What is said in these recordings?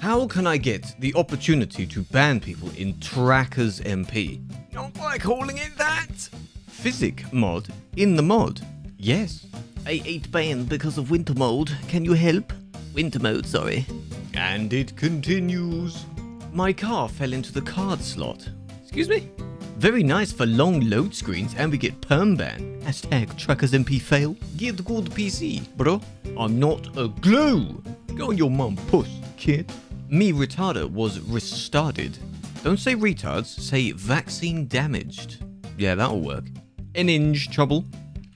How can I get the opportunity to ban people in TruckersMP? Not by calling it that. Physic mod in the mod. Yes. I ate banned because of winter mode. Can you help? Winter mode, sorry. And it continues. My car fell into the card slot. Excuse me? Very nice for long load screens and we get perm ban. Hashtag TruckersMP fail. Get good PC, bro. I'm not a glue. Go on your mum puss, kid. Me retarder was restarted. Don't say retards, say vaccine damaged. Yeah, that'll work. An inch trouble.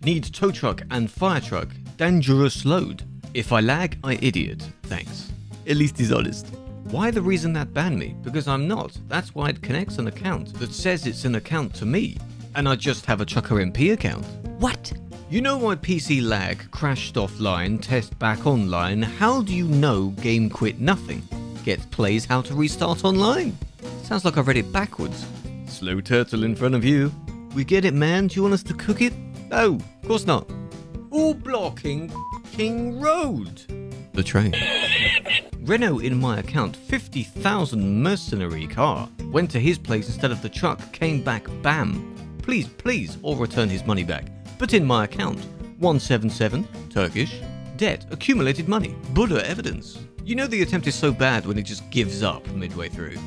Need tow truck and fire truck. Dangerous load. If I lag, I idiot. Thanks. At least he's honest. Why the reason that banned me? Because I'm not. That's why it connects an account that says it's an account to me. And I just have a Trucker MP account. What? You know my PC lag, crashed offline, test back online. How do you know game quit nothing? Get plays how to restart online. Sounds like I've read it backwards. Slow turtle in front of you. We get it, man. Do you want us to cook it? No, of course not. All blocking King Road. The train. Renault in my account, 50,000 mercenary car. Went to his place instead of the truck, came back, bam. Please, please, or return his money back. But in my account, 177, Turkish. Debt, accumulated money, Buddha evidence. You know the attempt is so bad when it just gives up midway through.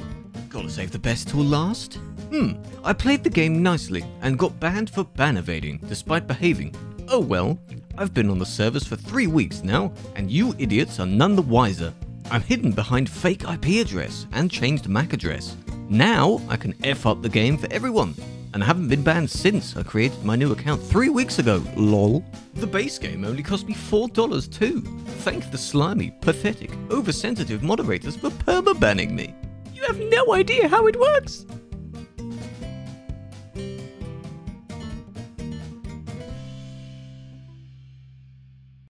Gotta save the best till last? Hmm, I played the game nicely and got banned for ban evading despite behaving. Oh well, I've been on the servers for three weeks now, and you idiots are none the wiser. I'm hidden behind fake IP address and changed MAC address. Now I can F up the game for everyone, and I haven't been banned since I created my new account three weeks ago, lol. The base game only cost me $4 too. Thank the slimy, pathetic, oversensitive moderators for perma-banning me. You have no idea how it works.